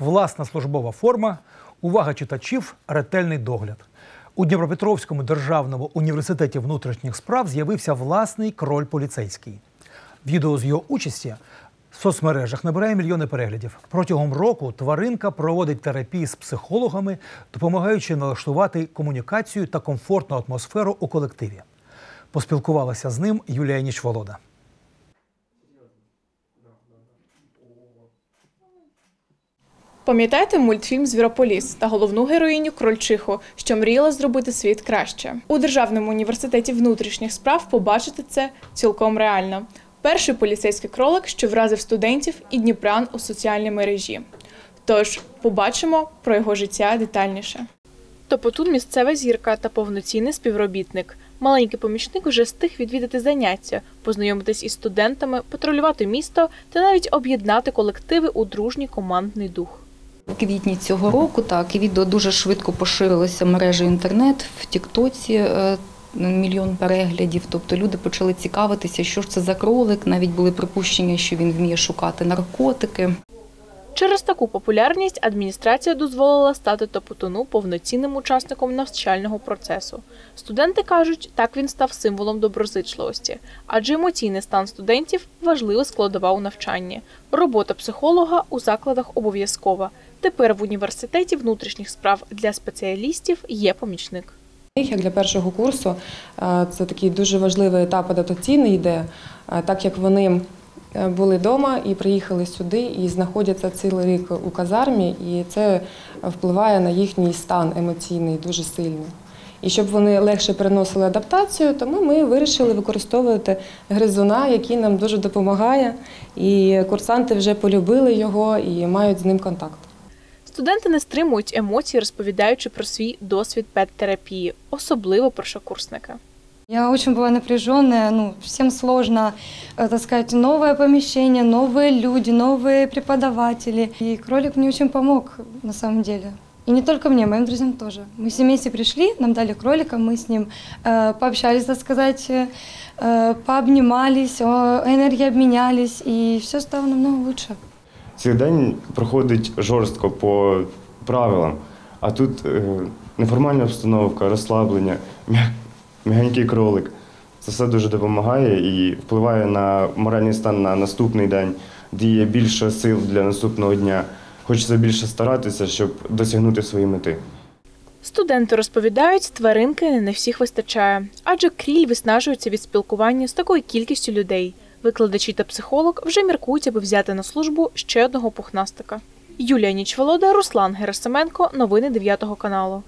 власна службова форма, увага читачів, ретельний догляд. У Дніпропетровському державному університеті внутрішніх справ з'явився власний кроль поліцейський. Відео з його участі в соцмережах набирає мільйони переглядів. Протягом року тваринка проводить терапії з психологами, допомагаючи налаштувати комунікацію та комфортну атмосферу у колективі. Поспілкувалася з ним Юлія Нічволода. Пам'ятаєте мультфільм Звірополіс та головну героїню Крольчиху, що мріяла зробити світ краще? У Державному університеті внутрішніх справ побачити це цілком реально. Перший поліцейський кролик, що вразив студентів і дніпрян у соціальній мережі. Тож побачимо про його життя детальніше. Топотун місцева зірка та повноцінний співробітник. Маленький помічник уже встиг відвідати заняття, познайомитись із студентами, патрулювати місто та навіть об'єднати колективи у дружній командний дух. У квітні цього року так і дуже швидко поширилося мережі інтернет в Тіктоці. е, Мільйон переглядів, тобто люди почали цікавитися, що ж це за кролик. Навіть були припущення, що він вміє шукати наркотики. Через таку популярність адміністрація дозволила стати Топотуну повноцінним учасником навчального процесу. Студенти кажуть, так він став символом доброзичливості, адже емоційний стан студентів важлива складова у навчанні. Робота психолога у закладах обов'язкова. Тепер в університеті внутрішніх справ для спеціалістів є помічник. Як для першого курсу е, це такий дуже важливий етап адаптаційний йде, е, так як вони були вдома і приїхали сюди і знаходяться цілий рік у казармі, і це впливає на їхній стан емоційний дуже сильно. І щоб вони легше переносили адаптацію, тому ми вирішили використовувати гризуна, який нам дуже допомагає. І курсанти вже полюбили його і мають з ним контакт. Студенти не стримують емоцій, розповідаючи про свій досвід пет-терапії, особливо першокурсника. Я очень была напряженная, ну, всем сложно, э, так сказать, новое помещение, новые люди, новые преподаватели. И кролик мне очень помог, на самом деле. И не только мне, моим друзьям тоже. Мы все вместе пришли, нам дали кролика, мы с ним э, пообщались, так сказать, э, пообнимались, о, энергией обменялись, и все стало намного лучше. Цей день проходить жорстко по правилам, а тут е, неформальна обстановка, розслаблення, м'я- м'ягенький кролик. Це все дуже допомагає і впливає на моральний стан на наступний день, дає більше сил для наступного дня. Хочеться більше старатися, щоб досягнути своєї мети. Студенти розповідають, тваринки не всіх вистачає, адже кріль виснажується від спілкування з такою кількістю людей. Викладачі та психолог вже міркують, аби взяти на службу ще одного пухнастика. Юлія Нічволода, Руслан Герасименко. Новини 9 каналу.